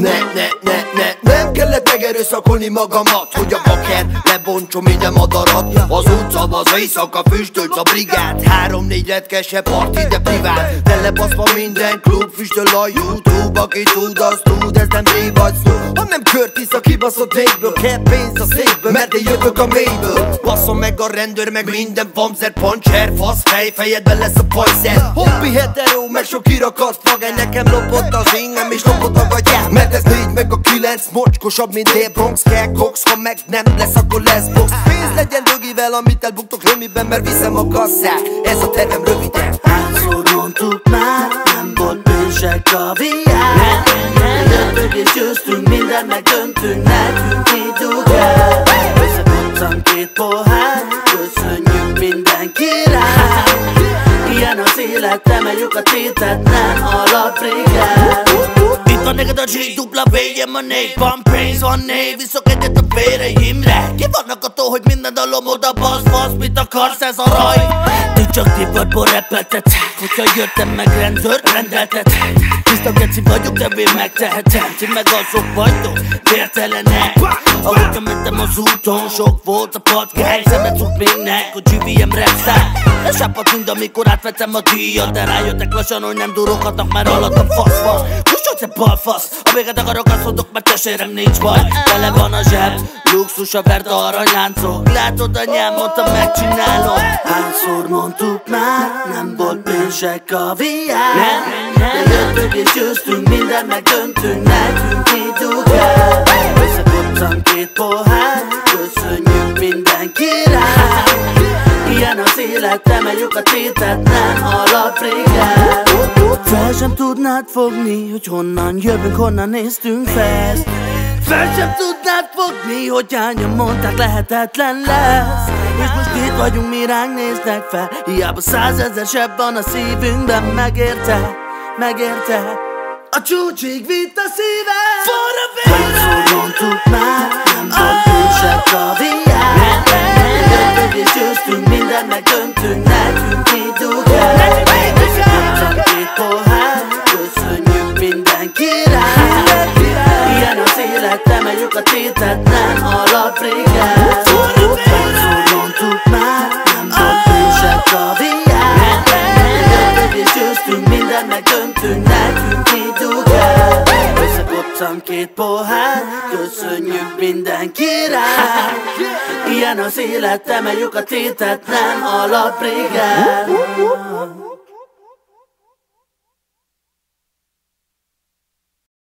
Ne, ne, ne, ne, nem kellett megerőszakolni magamat Hogy a baker lebontsom ide madarat. Az utca, az éjszaka füstölt a brigád Három-négy retkese parti, de privát. Telebaszva minden klub, füstöl a Youtube Aki tud, az tud, ez nem vagy szó. Ha nem Curtis a kibaszott égből Kell pénz a székből, mert én jövök a mélyből. Basszom meg a rendőr, meg minden vamzer Pancser, fasz, fej, fejedben lesz a pajszer hetero, meg sok kirakat fagány Nekem lopott az ingem, és lopott a gagyát Mert ez négy meg a kilenc, mocskosabb, mint dél Bronx Kell cox, ha meg nem lesz, akkor lesz box. Pénz legyen dögivel, amit elbuktok römiben Mert viszem a kasszát, ez a tervem röviden. Hányszor mondtuk már, nem volt pénzsek kaviár Jöttünk és győztünk, minden megdöntünk, nekünk így kell Összefuttam két pohár, emeljük a tétet, nem alapbrigát Itt van neked a G dupla V-jem a név Van pénz, van név, viszok egyet a véreimre Ki vannak attól, hogy minden dalom oda basz, basz Mit akarsz ez a raj? Ti csak tivarból repeltetek Hogyha jöttem meg rendőr, rendeltetek. Tiszta geci vagyok, de én megtehetem Ti meg azok vagytok, vértelenek Ahogy mentem az úton, sok volt a patkány Szemet cuk ménynek, a GVM repszár Lesápadt mind amikor átvettem a díjat De rájöttek lassan, hogy nem duroghatnak már alatt a faszba. Kussolj, te balfasz? A véget akarok, azt mondok, mert tesérem nincs baj. Tele van a zseb, luxus a vert aranyláncok Látod anyám, mondta megcsinálom. Hányszor mondtuk már, nem volt pénzsek kaviár De jöttünk és győztünk, minden megdöntünk, nekünk így kell Összefuttam két pohár, köszönjük mindenki rá Ilyen az élet, emeljük a tétet, nem alapbrigát Fel sem tudnád fogni, hogy honnan jövünk, honnan néztünk fel Fel sem tudnád fogni, hogy hányan mondták lehetetlen lesz. És most itt vagyunk, mi ránk néznek fel. Hiába százezer sebb van a szívünkben Megérte, megérte. A csúcsig vitt a szívem Forra Hányszor mondtuk már, nem volt bűnsebb kaviár Jöttünk és győztünk, minden megdöntünk, nekünk így kell Összefuttam két pohár, minden megdöntünk, nekünk így kell Összefuttam két pohár, köszönjük mindenki rá Ilyen az élet, emeljük a tétet, nem alapbrigát